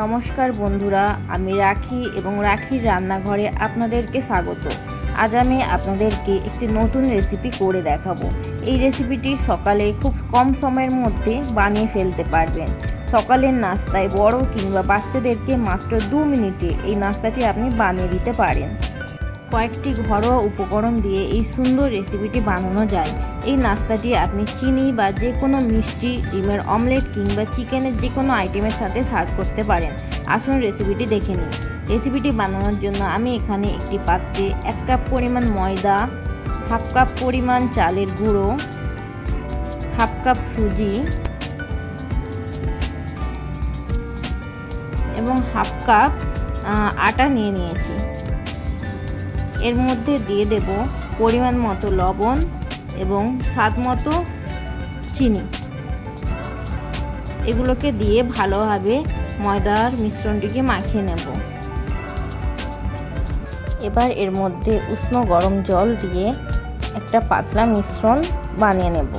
নমস্কার বন্ধুরা, আমি রাখি এবং রাখির রান্নাঘরে আপনাদেরকে স্বাগত। আজ আমি আপনাদেরকে একটি নতুন রেসিপি করে দেখাবো। এই রেসিপিটি সকালে খুব কম সময়ের মধ্যে বানিয়ে ফেলতে পারবেন। সকালের নাস্তায় বড় কিংবা বাচ্চাদেরকে মাত্র দু মিনিটে এই নাস্তাটি আপনি বানিয়ে দিতে পারেন। কয়েকটি ঘরোয়া উপকরণ দিয়ে এই সুন্দর রেসিপিটি বানানো যায়। এই নাস্তাটি আপনি চিনি বা যে কোনো মিষ্টি, ডিমের অমলেট কিংবা চিকেনের যে কোনো আইটেমের সাথে সার্ভ করতে পারেন। আসুন রেসিপিটি দেখে নিই। রেসিপিটি বানানোর জন্য আমি এখানে একটি পাত্রে এক কাপ পরিমাণ ময়দা হাফ কাপ পরিমাণ চালের গুঁড়ো হাফ কাপ সুজি এবং হাফ কাপ আটা নিয়ে নিয়েছি। এর মধ্যে দিয়ে দেব পরিমাণ মতো লবণ এবং স্বাদ মতো চিনি। এগুলোকে দিয়ে ভালোভাবে ময়দার মিশ্রণটিকে মাখিয়ে নেব। এবার এর মধ্যে উষ্ণ গরম জল দিয়ে একটা পাতলা মিশ্রণ বানিয়ে নেব।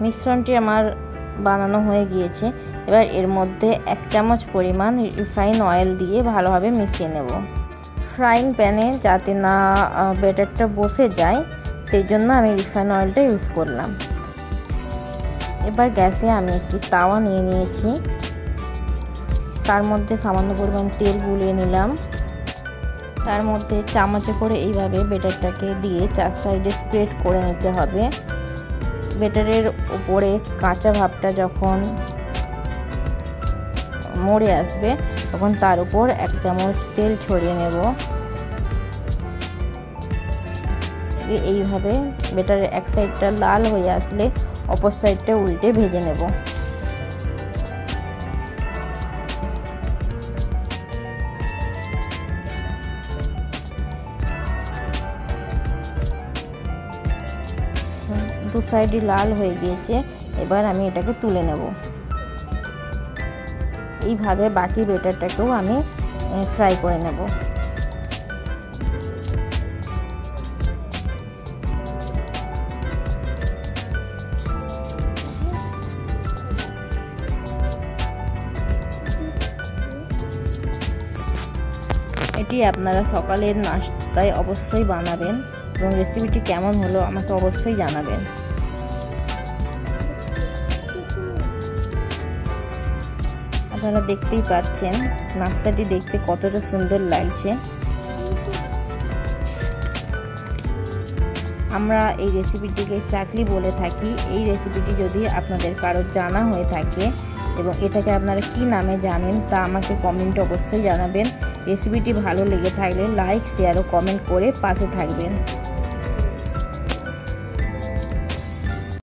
মিশ্রণটি আমার বানানো হয়ে গিয়েছে। এবার এর মধ্যে এক চামচ পরিমাণ রিফাইন অয়েল দিয়ে ভালোভাবে মিশিয়ে নেব। ফ্রাইং প্যানে যাতে না ব্যাটারটা বসে যায়, সেই জন্য আমি রিফাইন অয়েলটা ইউজ করলাম। এবার গ্যাসে আমি একটি তাওয়া নিয়ে নিয়েছি। তার মধ্যে সামান্য পরিমাণ তেল গুলিয়ে নিলাম। তার মধ্যে চামচে করে এইভাবে বেটারটাকে দিয়ে চার সাইডে স্প্রেড করে নিতে হবে। বেটারের উপরে কাঁচা ভাবটা যখন মরে আসবে, তখন তার উপর এক চামচ তেল ছড়িয়ে নেব। এইভাবে বেটারের এক সাইডটা লাল হয়ে আসলে অপর সাইডটা উল্টে ভেজে নেব। দু সাইডই লাল হয়ে গিয়েছে। এবার আমি এটাকে তুলে নেব। এইভাবে বাকি বেটারটাকেও আমি ফ্রাই করে নেব। এটি আপনারা সকালের নাস্তায় অবশ্যই বানাবেন। এবং রেসিপিটি কেমন হলো আমাকে অবশ্যই জানাবেন। আপনারা দেখতেই পাচ্ছেন, নাস্তাটি দেখতে কতটা সুন্দর লাগছে। আমরা এই রেসিপিটিকে চাকলি বলে থাকি। এই রেসিপিটি যদি আপনাদের কারোর জানা হয়ে থাকে এবং এটাকে আপনারা কি নামে জানেন তা আমাকে কমেন্ট অবশ্যই জানাবেন। রেসিপিটি ভালো লেগে থাকলে লাইক শেয়ার ও কমেন্ট করে পাশে থাকবেন।